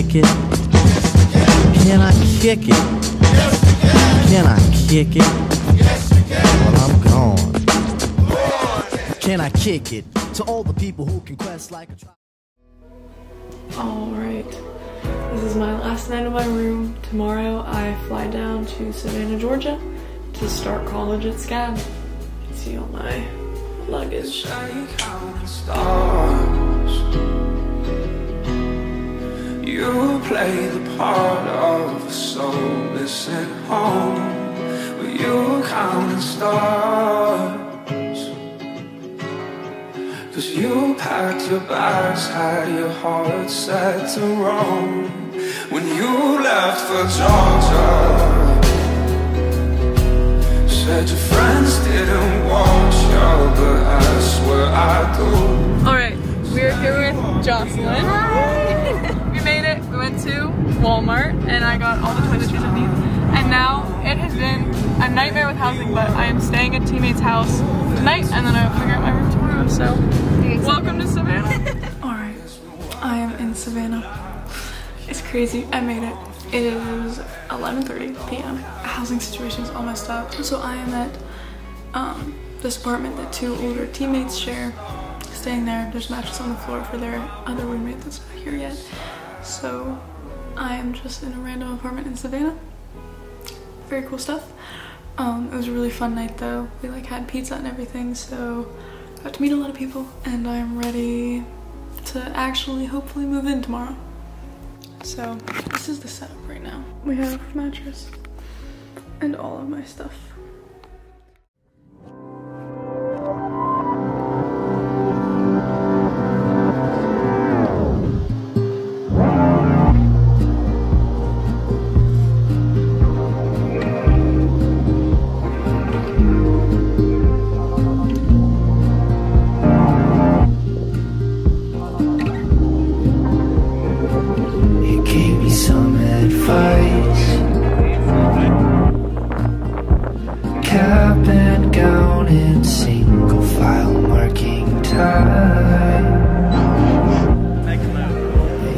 I kick it? Can I kick it? Can I kick it? Well, I'm gone. Can I kick it? To all the people who can quest like a tri- Alright, this is my last night in my room. Tomorrow I fly down to Savannah, Georgia to start college at SCAD. See all my luggage. Stars. You play the part of a soulless at home, but you counting stars. Cause you packed your bags, had your heart set to roam when you left for Georgia. Said your friends didn't want you, but I swear I do. Alright, we're here with Jocelyn. Went to Walmart and I got all the toiletries I need. And now it has been a nightmare with housing, but I am staying at teammate's house tonight and then I'll figure out my room tomorrow. So, welcome to Savannah. Alright, I am in Savannah. It's crazy. I made it. It is 11.30 p.m. Housing situation is all messed up. So I am at um, this apartment that two older teammates share. Staying there. There's mattress on the floor for their other roommate that's not here yet. So I am just in a random apartment in Savannah. Very cool stuff. Um, it was a really fun night though. We like had pizza and everything, so got to meet a lot of people and I'm ready to actually hopefully move in tomorrow. So this is the setup right now. We have mattress and all of my stuff.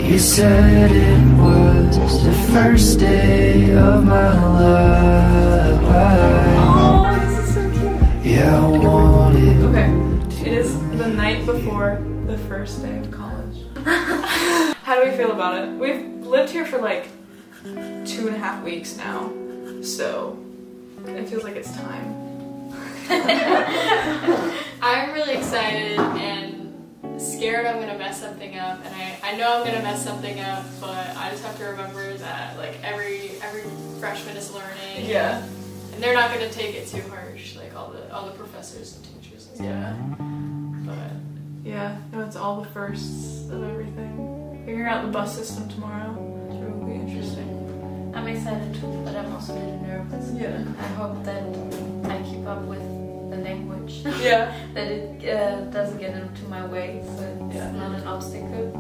You said it was the first day of my life. Oh, so. Yeah, I want it. Okay, it is the night before the first day of college. How do we feel about it? We've lived here for like two and a half weeks now, so it feels like it's time. I'm really excited and scared I'm gonna mess something up, and I, I know I'm gonna mess something up, but I just have to remember that like every every freshman is learning. Yeah. And they're not gonna take it too harsh, like all the all the professors and teachers and stuff. Yeah. But Yeah, no, it's all the firsts of everything. Figuring out the bus system tomorrow will be interesting. I'm excited too, but I'm also a little nervous. Yeah. I hope that I keep up with the language. Yeah. that it uh, doesn't get into my way, so it's Yeah. not an obstacle,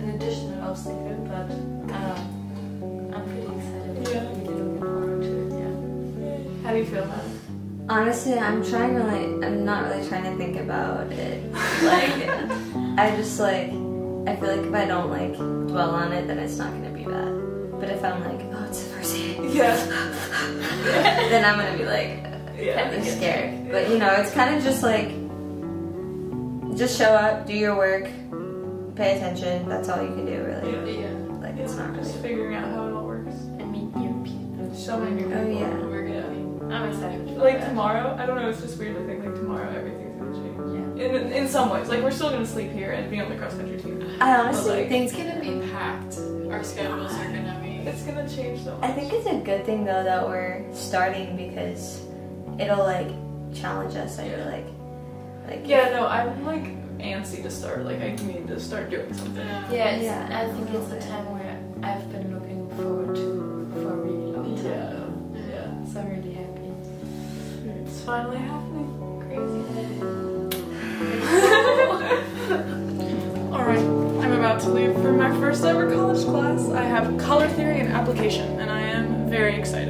an additional obstacle, but um, I'm pretty excited. Yeah. I'm really looking forward to it, yeah. How do you feel about it? Honestly, I'm trying to like, I'm not really trying to think about it. Like, I just like, I feel like if I don't like dwell on it, then it's not gonna be bad. But if I'm like, oh, it's the first day, Yeah. then I'm gonna be like, Yeah. kind of scared. But you know, it's kind of just like, just show up, do your work, pay attention. That's all you can do, really. yeah. yeah. Like, it's not Just really. figuring out how it all works. And meet new people. So many new Oh yeah. Oh we're gonna I'm excited. Like that. tomorrow, I don't know, it's just weird to think like tomorrow everything's gonna change. Yeah. In, in some ways, like we're still gonna sleep here and be on the cross country team. I honestly Like, think it's gonna be packed. Our schedules are gonna be It's gonna change so much. I think it's a good thing though that we're starting because it'll like challenge us. I feel like, like Yeah, no, I'm like antsy to start. Like I need to start doing something. Yeah, it's, Yeah. I think it's the time where I've been looking forward to for a really long time. Yeah. Yeah. So I'm really happy. It's finally happening. Crazy. Alright, I'm about to leave for my first ever college class. I have color theory and application, and I am very excited.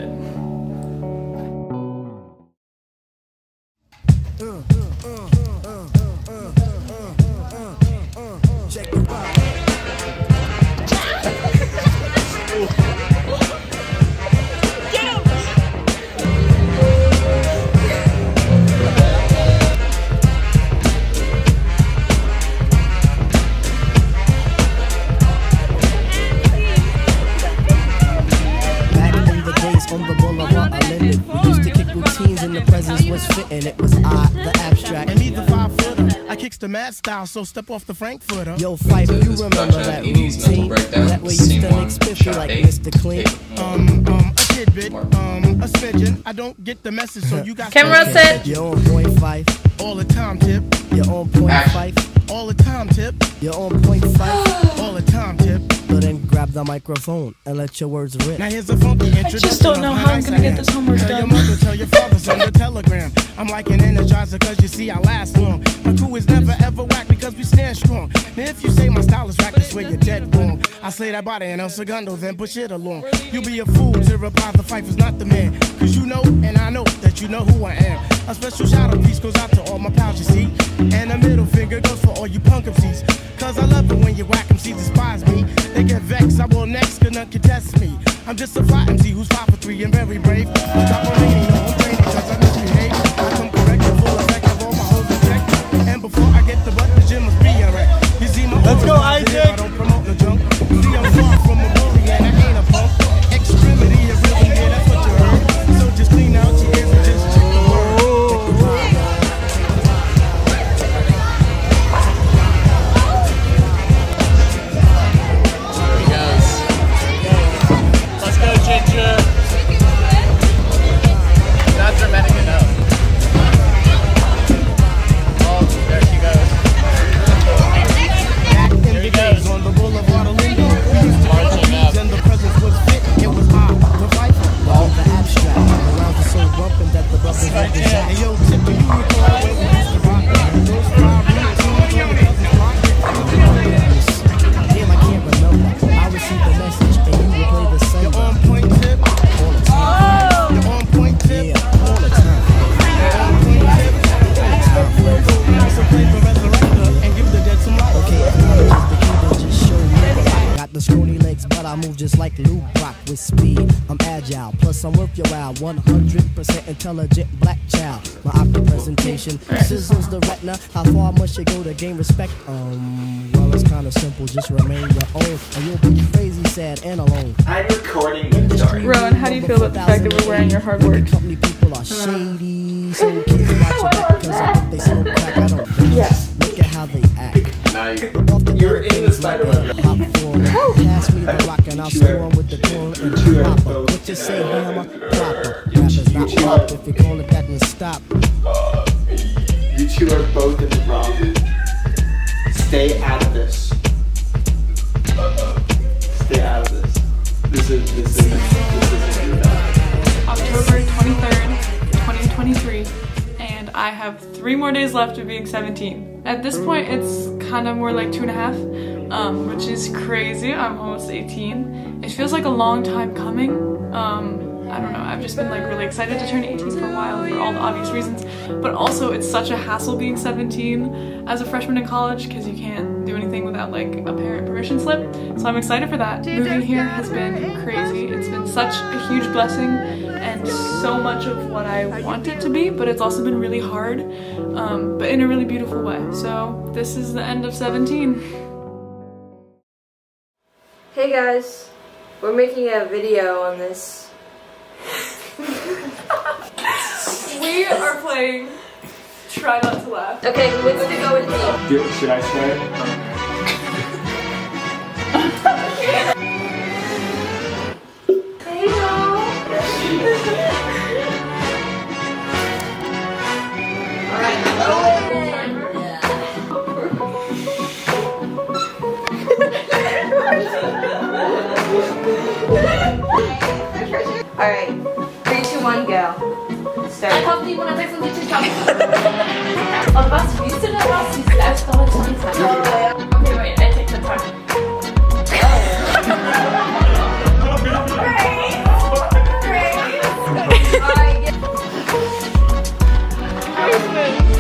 Mad style, so step off the Frankfurter. Yo, Phife, you remember that of Edie's mental routine? That way you still make spiffy like eight, Mr. Clean. eight. Um, um, a tidbit, um, a smidgen. I don't get the message, so you got Camera to set. You're on point Phife. all the time, tip. You're on point Phife. All the time, tip. You're on point Phife. The microphone and let your words rip. Now here's a funky introduction. just don't know how how I'm gonna get this homework done. tell your mother, tell your father, send a telegram. I'm like an energizer, cause you see I last long. My crew is never ever whack because we stand strong. Now if you say my style is whack, that's where you're dead wrong. I slay that body and El Segundo, then push it along. You'll be a fool to reply the fight is not the man. Cause you know, and I know that you know who I am. A special shout out piece goes out to all my pals, you see. And a middle finger goes for all you punk MCs. Cause I love it when you whack MCs despise me. They get vexed, I will next, cause none contest me. I'm just a fly MC who's five for three and very brave. Rainy, no, I'm training cause I misbehave. I come correct and full effect of all my hoes reject. And before I get the butt, the gym must be a wreck. You see my Let's go, Isaac! Intelligent black child. My opera presentation sizzles the retina. How far must you go to gain respect? Um, well, it's kinda simple. Just remain your own, and you'll be crazy, sad, and alone. I'm recording the story. Rowan, how do you feel about the fact that we're wearing your hard work? Company people are shady, so kids watch your because I think they smoke crack. I don't. Yes. Look at how they act. Now you. Off the You're in the things like Spider-Man. a popcorn. Pass me the rock and I'll score 'em with the corn and the proper. What you say, hammer? Proper. Rappers not pop. If you call it that, then stop. You two are both in the wrong. Stay out of this. Stay out of this. This is this is this isn't your bad. October 23rd, 2023, and I have three more days left of being 17. At this point, it's kind of more like two and a half, um, which is crazy. I'm almost 18. It feels like a long time coming. Um, I don't know, I've just been like really excited to turn 18 for a while for all the obvious reasons, but also it's such a hassle being 17 as a freshman in college because you can't do anything without like a parent permission slip. So I'm excited for that. Moving here has been crazy. It's been such a huge blessing and so much of what I want it to be, but it's also been really hard, um, but in a really beautiful way. So this is the end of 17. Hey guys, we're making a video on this. We are playing Try Not to Laugh. Okay, who's gonna go with me? Should I start? Alright. Three, two, one, go. Start. I hope Ich hab die 176 Und was, wie ist denn da was? Sie ist einfach 20. Okay, wait, I take the time.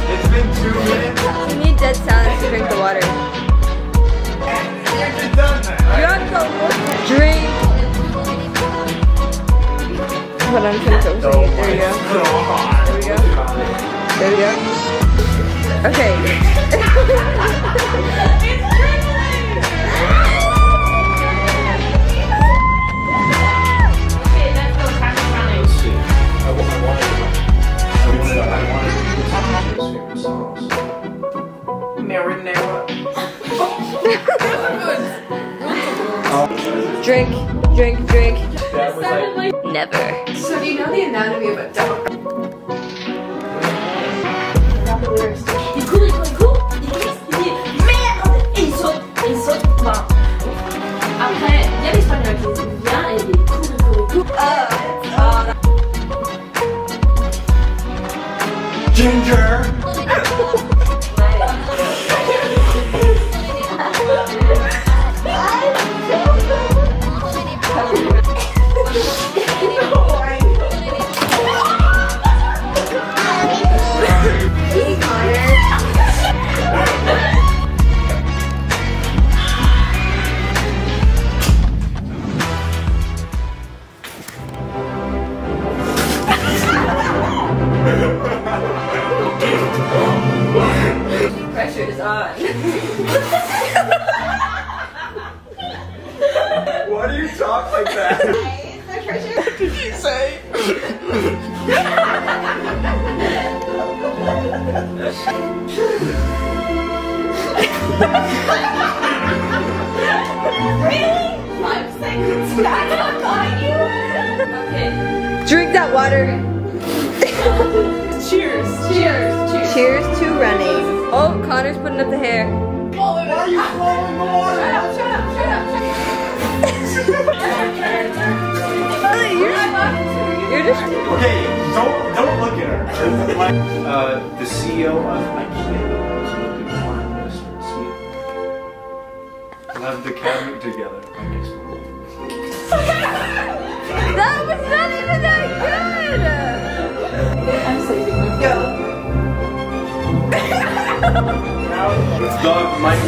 It's been two minutes. You need dead silence to drink the water. You're done now. You're on the Time is running. I wa- I wanted to- I wanted- I wanted to do some of his favorite songs. Marinara. Drink, drink, drink. That was like Never. So do you know the anatomy of a dog? Après, il y a l'espagnol qui et il. Ginger. Okay, don't don't look at her. uh, the CEO of IKEA is looking for an investment suite. We'll the cabinet together by next month. That was not even that good. I'm saving Go. Dog Mike.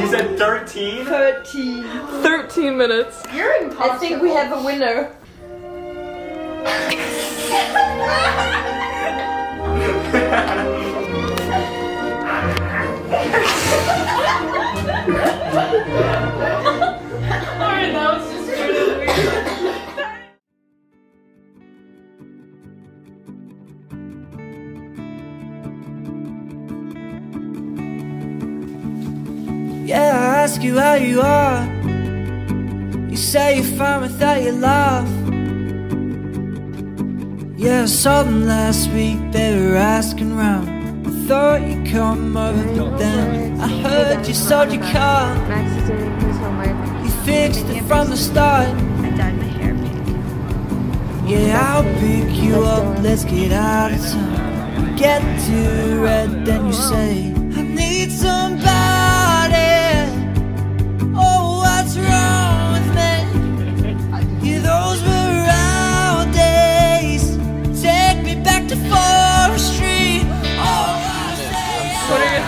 You said 13? 13. 13 minutes. You're impossible. I think we have a winner. Alright, that was just weird. Yeah, I ask you how you are. You say you're fine without your love. Yeah, I saw them last week, they were asking round. I thought you'd come over, but then I heard you sold your car. Max is doing his homework. You fixed it from the start. I dyed my hair pink. Yeah, I'll pick you up, let's get out of town. Get too red, then you say,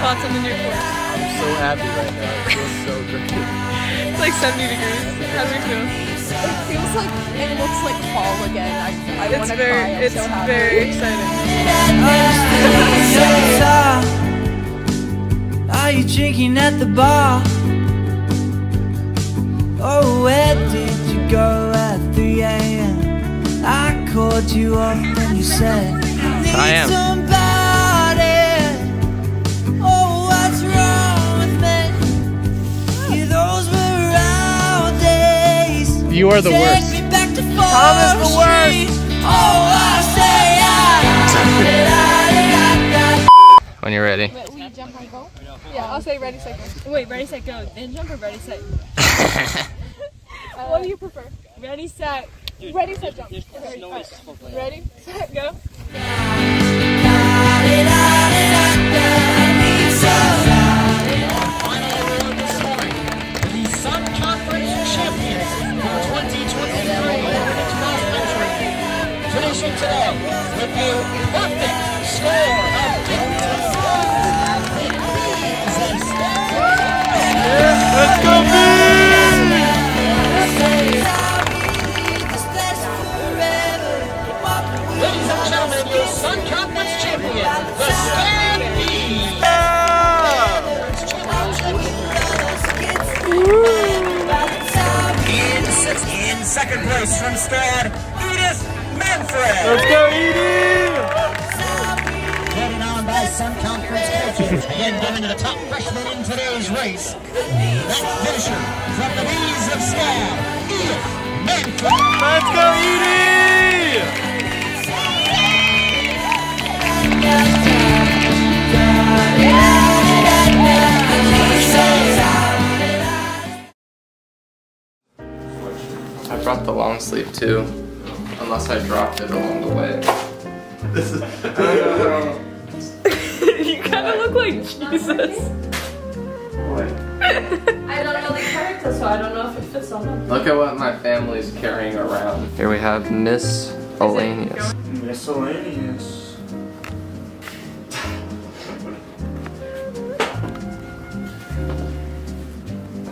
say What are your thoughts on the new course? I'm so happy right now. It feels so great. It's like 70 degrees. How do you feel? It feels like it looks like fall again. I, I It's want to very, cry. I'm it's so happy. very exciting. Are you drinking at the bar? Oh, where did you go at 3 a.m.? I called you up and you said, I am. You are the worst. me back to Tom is the worst. Oh, I say I. When you're ready. We jump and go. Yeah, I'll say ready, set, go. Wait, ready, set, go. Then jump or ready, set. What do you prefer? Ready, set. Ready, set, jump. Okay, alright. Ready, set, go. Nation today with a perfect score of Let's go, Ladies and gentlemen, Sun Conference champion, the SCAD Bees! In, in second place from SCAD, Manfred. Let's go, Edie! Voted on by Sun Conference coaches. Again, given to the top freshman in today's race. That finisher from the Bees of SCAD, Edith Manfred. Let's go, Edie! I brought the long sleeve too, unless I dropped it along the way. This is. you kind of look like Jesus. I don't know the character, so I don't know if it fits on them. Look at what my family's carrying around. Here we have Miss Elanius. Miscellaneous.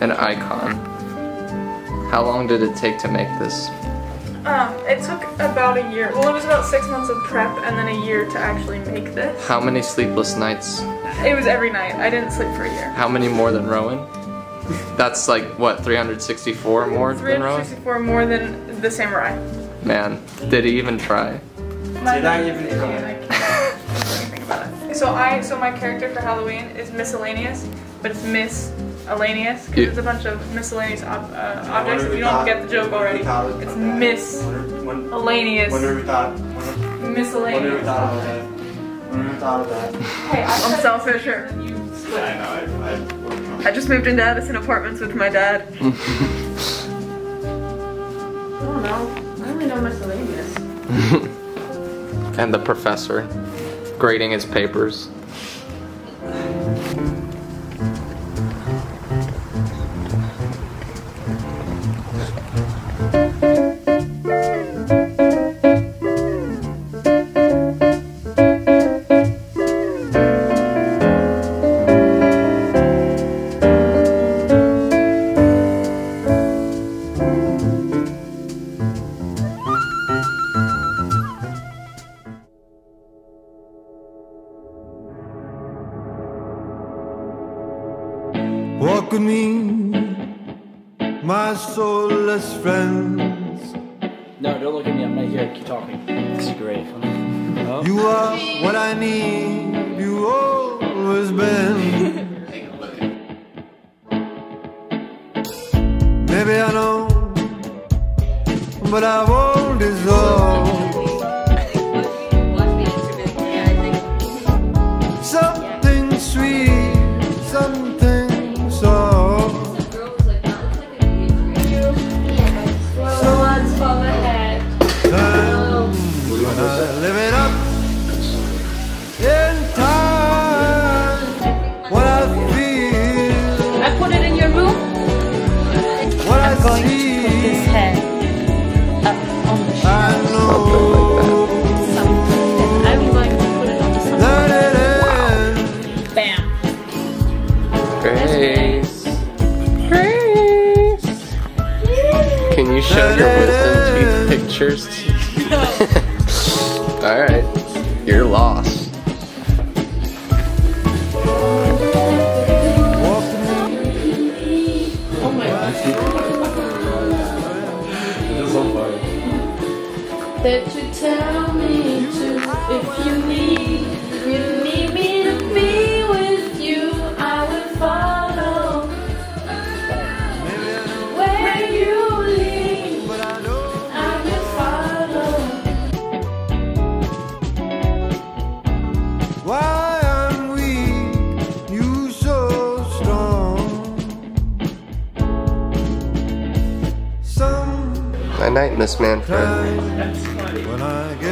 An icon. How long did it take to make this? It took about a year. Well, it was about six months of prep and then a year to actually make this. How many sleepless nights? It was every night. I didn't sleep for a year. How many more than Rowan? That's like, what, 364 more than Rowan? 364 more than the samurai. Man, did he even try? Did I even anything about it? So I, so my character for Halloween is miscellaneous, but it's Miss Elanius because it's a bunch of miscellaneous ob- uh, objects. If you don't get the joke already, it's Miss Elanius. Wonder we thought. Wonder wonder we Miscellaneous. thought of that. Wonder we thought of that. Hey, I'm selfish. Or I know. I. I I just moved into Addison Apartments with my dad. I don't know. I only know miscellaneous. and the professor grading his papers.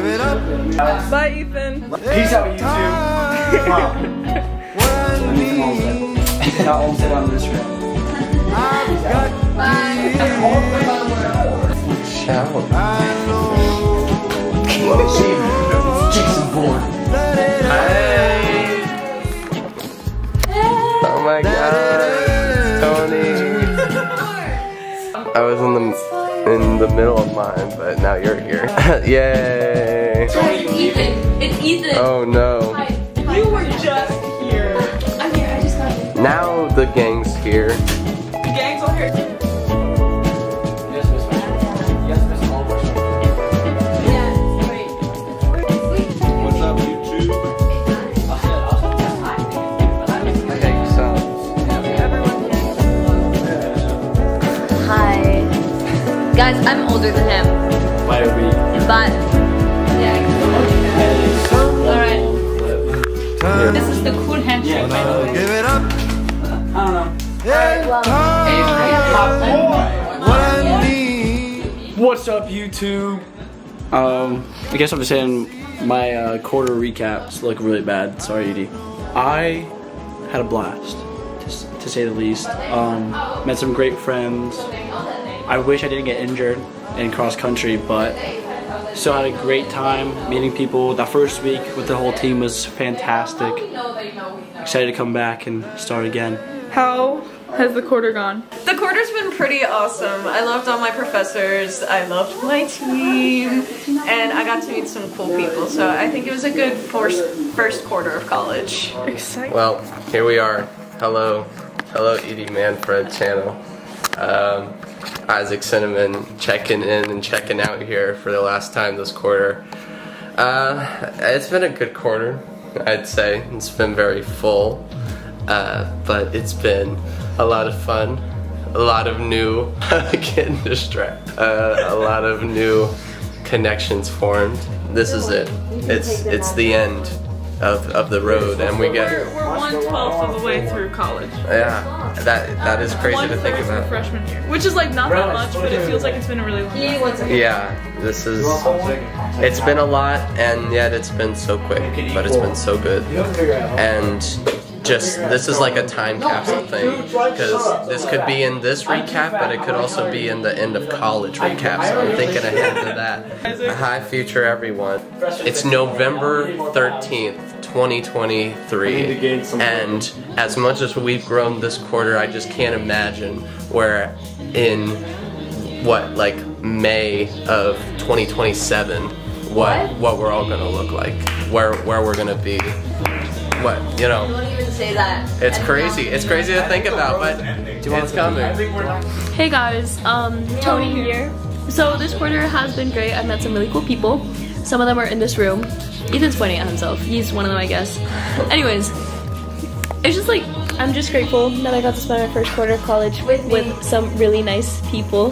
It up, Bye, Ethan. Peace out, YouTube. what I need, Now on this room. I've got Shout. I know Jason Bourne. that Oh my god. Tony. I was in the in the middle of mine, but now you're here. Yay. It's Ethan. It's Ethan. Oh no. Hi. Hi. You were just here. I'm here. I just got here. Now the gang's here. Instagram. Why are we? But yeah. Alright. This is the cool handshake. by the way. Give it up. I don't know. What's up, YouTube? Um, I guess I'm just saying my uh, quarter recaps look really bad. Sorry, Edie. I had a blast, to, to say the least. Um, met some great friends. I wish I didn't get injured in cross country, but still had a great time meeting people. That first week with the whole team was fantastic. Excited to come back and start again. How has the quarter gone? The quarter's been pretty awesome. I loved all my professors, I loved my team, and I got to meet some cool people. So I think it was a good first, first quarter of college. Exciting. Well, here we are. Hello, hello, Edie Manfred channel. Um, Isaac Cinnamon checking in and checking out here for the last time this quarter. Uh, it's been a good quarter, I'd say. It's been very full, uh, but it's been a lot of fun, a lot of new, getting distracted, uh, a lot of new connections formed. This is it. It's it's the end of, of the road, and we get We're, we're one twelfth of the way through college. yeah. That that is crazy to think about. freshman year, which is like not that much, but it feels like it's been a really long time. Yeah, this is. It's been a lot, and yet it's been so quick, but it's been so good. And just this is like a time capsule thing because this could be in this recap, but it could also be in the end of college recap. So I'm thinking ahead to that. Hi, future everyone. It's November 13th, 2023, and as much as we've grown this quarter, I just can't imagine where in what like May of 2027 what what we're all gonna look like where where we're gonna be what you know Don't even say that. it's crazy it's crazy to think about but it's coming Hey guys, um, Tony here. So this quarter has been great. I've met some really cool people. Some of them are in this room. Ethan's pointing at himself. He's one of them, I guess. Anyways, it's just like I'm just grateful that I got to spend my first quarter of college with, some really nice people,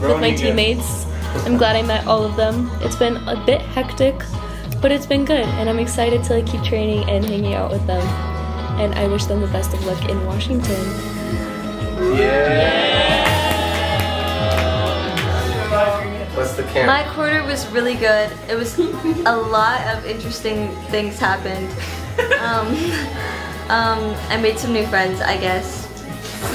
with my teammates. I'm glad I met all of them. It's been a bit hectic, but it's been good, and I'm excited to like keep training and hanging out with them. And I wish them the best of luck in Washington. what's the camera My quarter was really good. It was a lot of interesting things happened. Um, um, I made some new friends, I guess.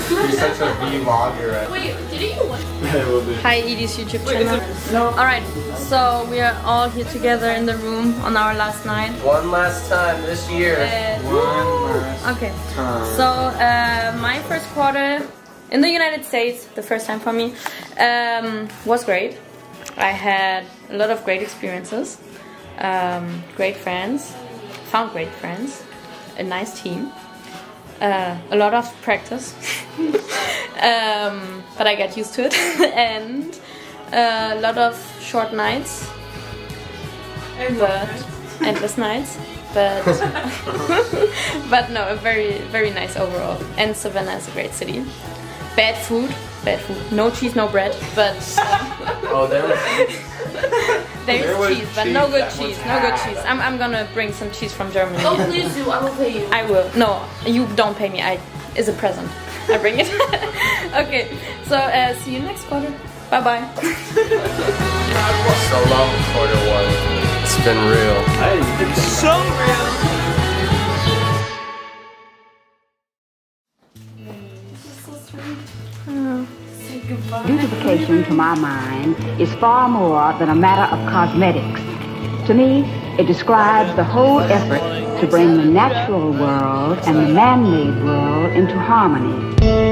He's such a vlogger Wait, did you want? Hi, Edie's YouTube channel. No. Alright, so we are all here together in the room on our last night. one last time this year And One last Okay, so uh, my first quarter in the United States, the first time for me, um, was great. I had a lot of great experiences, um, great friends, found great friends, a nice team, uh, a lot of practice, um, but I got used to it, and a lot of short nights, but endless nights, but but no, a very very nice overall. And Savannah is a great city. Bad food, bad food. No cheese, no bread, but oh there was there There is was cheese, but no good cheese, no good cheese. I'm I'm gonna bring some cheese from Germany. Oh, please do. I will pay you. I will. No, you don't pay me. I is a present. I bring it. okay. So uh, see you next quarter. Bye bye. so long quarter one it's been real So real. Beautification, to my mind, is far more than a matter of cosmetics. To me, it describes the whole effort to bring the natural world and the man-made world into harmony.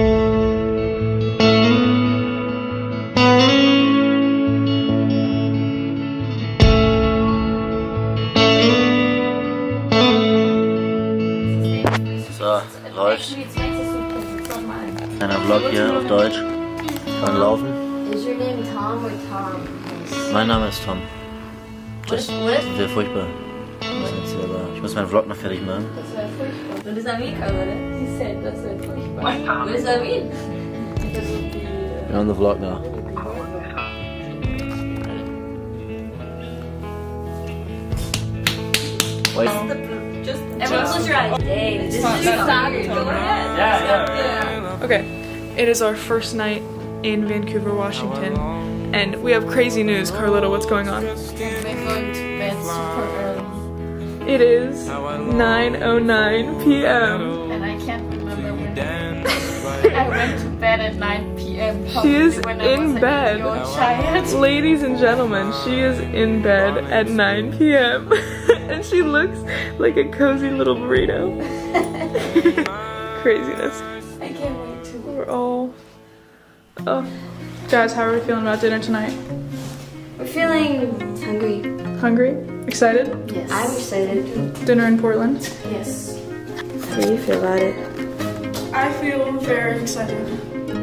Mein Name ist Tom. Tschüss. Ich wäre furchtbar. Ich muss meinen Vlog noch fertig machen. Das wäre furchtbar. Du bist Amerikaner, ne? Sie das furchtbar. Amin. On the vlog now. Just, everyone close your eyes. This is your song. Go ahead. Yeah, yeah. Okay. It is our first night in Vancouver, Washington and we have crazy news. Carlotta, what's going on? We're going to bed super early. It is 9:09 p.m. And I can't remember when I went to bed at 9 p.m. She is probably when I was in bed. child. Ladies and gentlemen, she is in bed at 9 p.m. and she looks like a cozy little burrito. Craziness. I can't wait to. We're all. Oh. Guys, how are we feeling about dinner tonight? We're feeling hungry. Hungry? Excited? Yes. I'm excited. Dinner in Portland? Yes. How do you feel about it? I feel very excited.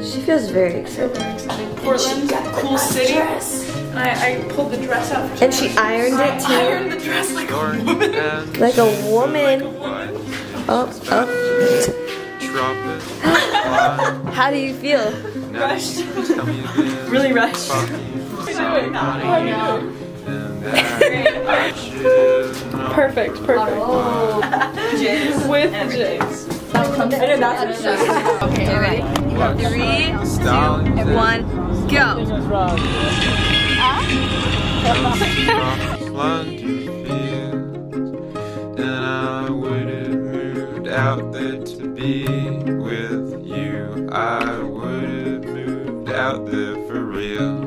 She feels very excited. Very excited. Portland, cool city. And I, I pulled the dress out for And she ironed it too. I ironed the dress like a woman. Like a woman. Oh, oh. How do you feel? Rushed. really rushed. How are you doing? Perfect, perfect. Oh. With the J's. Okay, ready? Three, two, one, go. And I would have moved out there to be with you. I would have moved out there for real.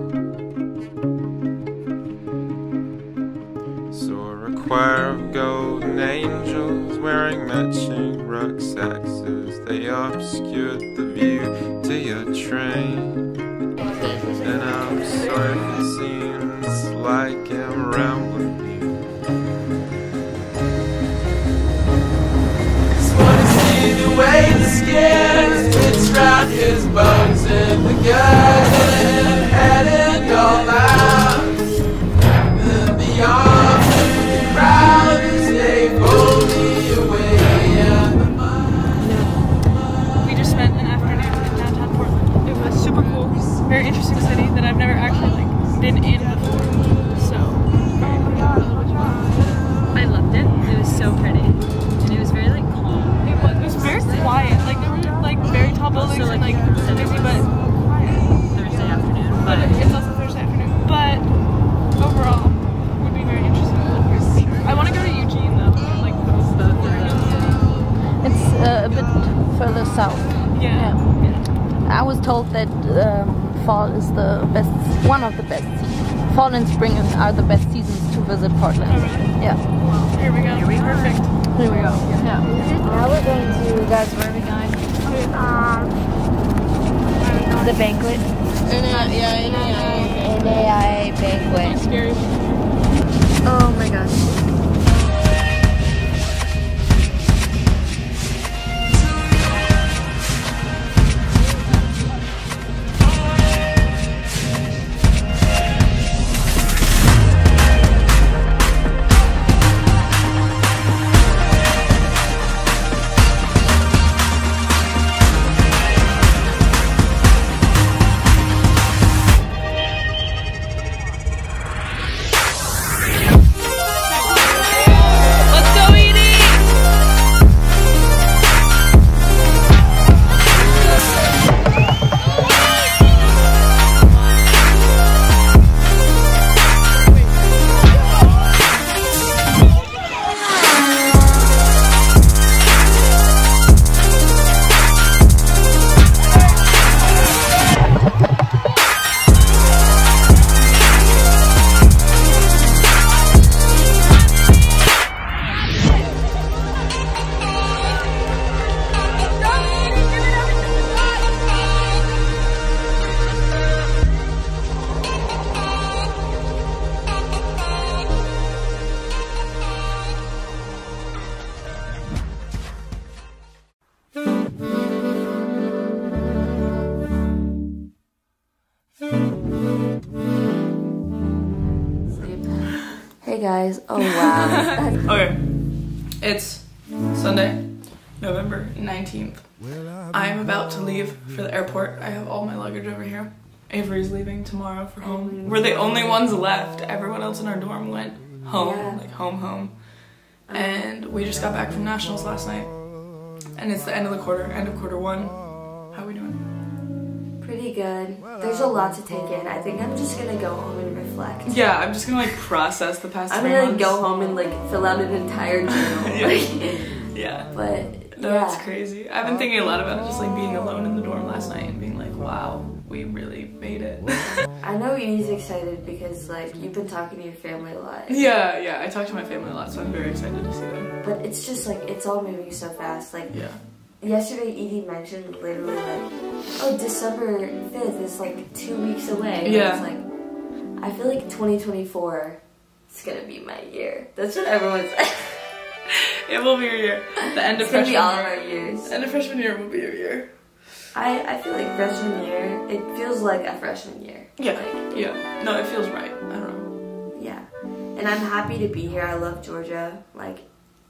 Saw a choir of golden angels wearing matching rucksacks as they obscured the view to your train. And I'm sorry it seems like I'm rambling way the skin south. Yeah. I was told that um, fall is the best, one of the best seasons. Fall and spring are the best seasons to visit Portland. Yeah. Here we go. Perfect. Here we go. Yeah. Now we're going to, guys, where are we going? Um, the banquet. yeah, NAI banquet. Scary. Oh my gosh. Guys. Oh wow. Okay. It's Sunday, November 19th. I am about to leave for the airport. I have all my luggage over here. Avery's leaving tomorrow for home. Mm. We're the only ones left. Everyone else in our dorm went home, Yeah. like home, home. Uh-huh. and we just got back from nationals last night, and it's the end of the quarter, end of quarter one. How are we doing? Pretty good. There's a lot to take in. I think I'm just gonna go home and reflect. Yeah, I'm just gonna like process the past. I'm gonna months. go home and like fill out an entire journal. Yeah. Like, Yeah. but No, yeah. it's crazy. I've been thinking a lot about just like being alone in the dorm last night and being like, wow, we really made it. I know he's excited because like you've been talking to your family a lot. yeah, yeah. I talk to my family a lot, so I'm very excited to see them. But it's just like it's all moving so fast. Like Yeah. Yesterday, Edie mentioned literally like, oh, December fifth is like two weeks away. And Yeah. I was like, I feel like 2024 is gonna be my year. That's what everyone's. It will be your year. The end of It's freshman be all year. of our years. End of freshman year will be your year. I I feel like freshman year. It feels like a freshman year. Yeah. Like, Yeah. No, it feels right. I don't know. Yeah. And I'm happy to be here. I love Georgia. Like,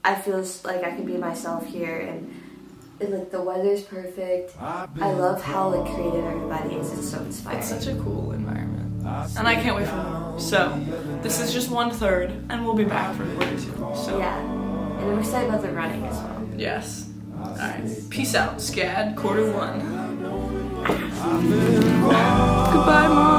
I feel like I can be myself here and like the weather's perfect. I love how like creative everybody is. It's so inspiring. It's such a cool environment. And I can't wait for more. So, this is just one third, and we'll be back for quarter two. So, Yeah. And I'm excited about the running as well. yes. Alright. Peace out, SCAD, quarter one. Goodbye, Mom.